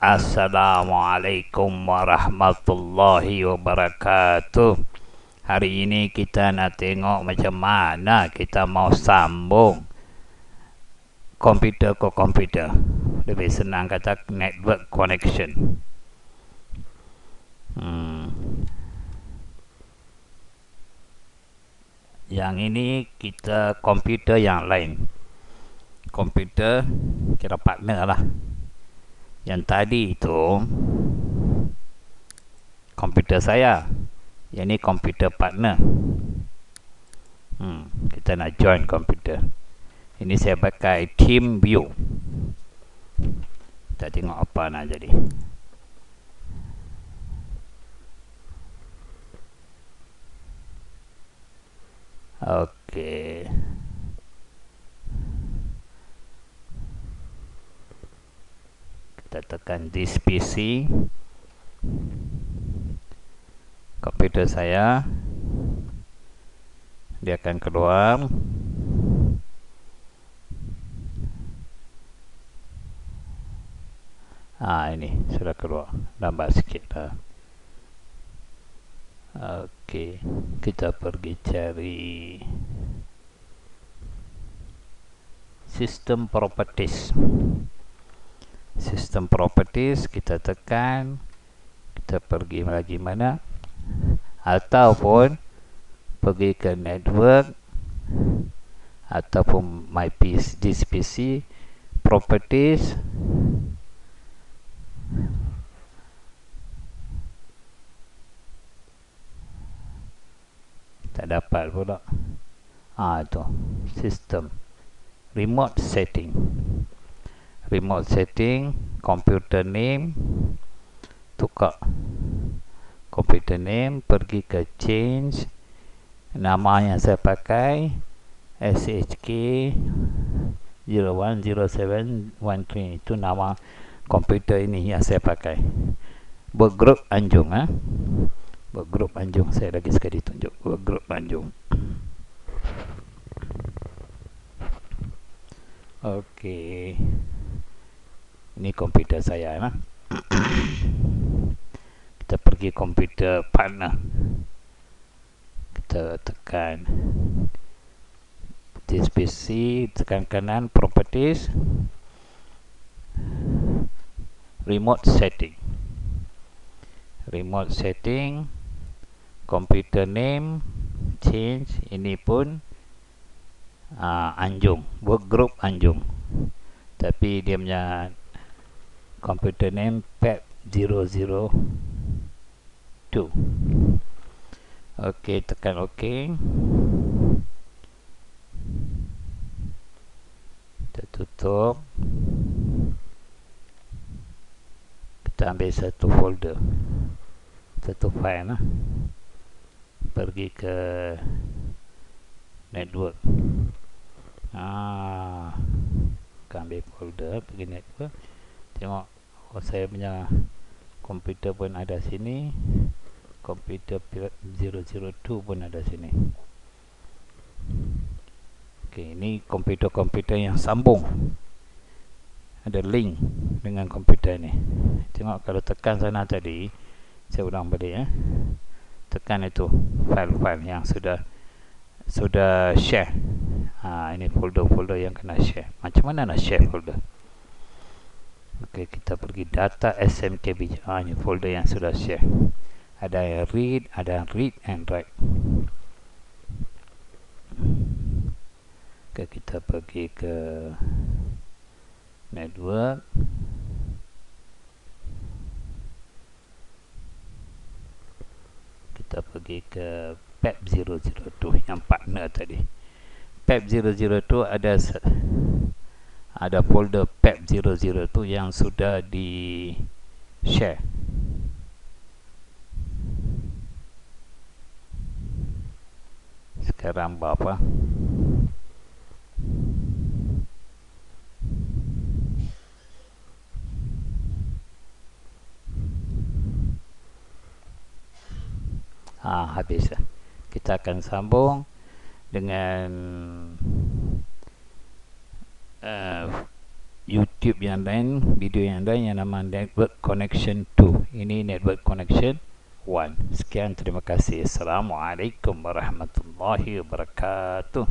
Assalamualaikum warahmatullahi wabarakatuh. Hari ini kita nak tengok macam mana kita mau sambung Komputer ke komputer. Lebih senang kata network connection. Hmm. Yang ini kita komputer yang lain. Komputer kira partner lah yang tadi itu komputer saya. Yang ini komputer partner. Hmm, kita nak join komputer. Ini saya pakai team view. Kita tengok apa nak jadi. Okay. Kita tekan this PC komputer saya. Dia akan keluar. Ah ini sudah keluar. Lambat sikit lah ok kita pergi cari sistem properties sistem properties kita tekan kita pergi lagi mana ataupun pergi ke network ataupun my PC this PC properties. Tak dapat pula. Ah tu sistem. Remote setting remote setting computer name tukar computer name pergi ke change. Nama yang saya pakai SHK 010713 itu nama komputer ini yang saya pakai. Bergrup anjung ha? bergrup anjung. Saya lagi sekali tunjuk. Bergrup anjung. Okey ini komputer saya nah. kita pergi komputer partner. Kita tekan this PC tekan kanan properties remote setting. Remote setting computer name change ini pun uh, anjung work group anjung. Tapi dia punya computer name pep 002 ok tekan ok. Kita tutup kita ambil satu folder. Satu file lah. pergi ke network. Ah, ambil folder pergi network tengok oh, saya punya komputer pun ada sini komputer 002 pun ada sini. Ok ini komputer-komputer yang sambung. Ada link dengan komputer ni tengok kalau tekan sana tadi saya ulang balik ya tekan itu file-file yang sudah sudah share. Ha, ini folder-folder yang kena share. Macam mana nak share folder Okey, kita pergi data SMKB. Ah, ini folder yang sudah share. Ada yang read, ada yang read and write. Okey, kita pergi ke network. Kita pergi ke PEP 002 yang partner tadi. PEP 002 ada ada folder pep 00 tu yang sudah di share. Sekarang berapa? Ah, habis kita akan sambung dengan uh, you YouTube yang lain, video yang lain yang nama Network Connection 2. Ini Network Connection 1. Sekian, terima kasih. Assalamualaikum warahmatullahi wabarakatuh.